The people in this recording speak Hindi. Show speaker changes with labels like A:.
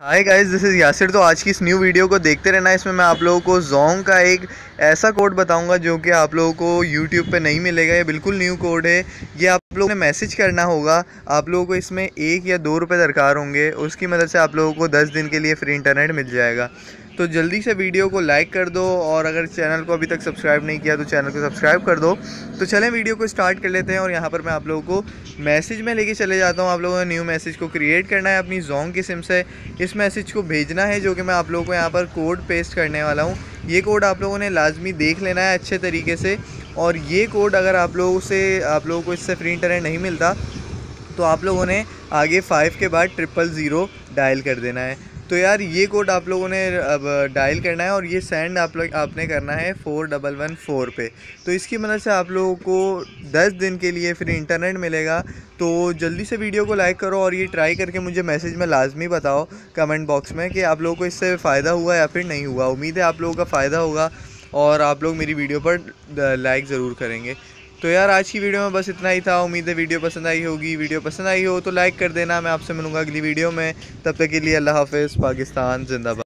A: Hi guys this is Yasir तो आज की इस न्यू वीडियो को देखते रहना। इसमें मैं आप लोगों को जोंग का एक ऐसा कोड बताऊँगा जो कि आप लोगों को यूट्यूब पे नहीं मिलेगा। ये बिल्कुल न्यू कोड है। ये आप लोगों ने मैसेज करना होगा। आप लोगों को इसमें एक या दो रुपये दरकार होंगे। उसकी मदद से आप लोगों को दस दिन के लिए फ्री इंटरनेट मिल जाएगा। तो जल्दी से वीडियो को लाइक कर दो और अगर चैनल को अभी तक सब्सक्राइब नहीं किया तो चैनल को सब्सक्राइब कर दो। तो चलें वीडियो को स्टार्ट कर लेते हैं और यहाँ पर मैं आप लोगों को मैसेज में लेके चले जाता हूँ। आप लोगों ने न्यू मैसेज को क्रिएट करना है अपनी जोंग की सिम से। इस मैसेज को भेजना है जो कि मैं आप लोगों को यहाँ पर कोड पेस्ट करने वाला हूँ। ये कोड आप लोगों ने लाजमी देख लेना है अच्छे तरीके से और ये कोड अगर आप लोगों से, आप लोगों को इससे फ्री इंटरनेट नहीं मिलता तो आप लोगों ने आगे फाइव के बाद ट्रिपल ज़ीरो डायल कर देना है। तो यार ये कोड आप लोगों ने, अब डायल करना है और ये सेंड आप लोग, आपने करना है फ़ोर डबल वन फ़ोर पे। तो इसकी मदद से आप लोगों को दस दिन के लिए फिर इंटरनेट मिलेगा। तो जल्दी से वीडियो को लाइक करो और ये ट्राई करके मुझे मैसेज में लाजमी बताओ कमेंट बॉक्स में कि आप लोगों को इससे फ़ायदा हुआ या फिर नहीं हुआ। उम्मीद है आप लोगों का फ़ायदा होगा और आप लोग मेरी वीडियो पर लाइक ज़रूर करेंगे। तो यार, आज की वीडियो में बस इतना ही था। उम्मीद है वीडियो पसंद आई होगी। वीडियो पसंद आई हो तो लाइक कर देना। मैं आपसे मिलूँगा अगली वीडियो में। तब तक के लिए अल्लाह हाफिज़। पाकिस्तान, जिंदाबाद।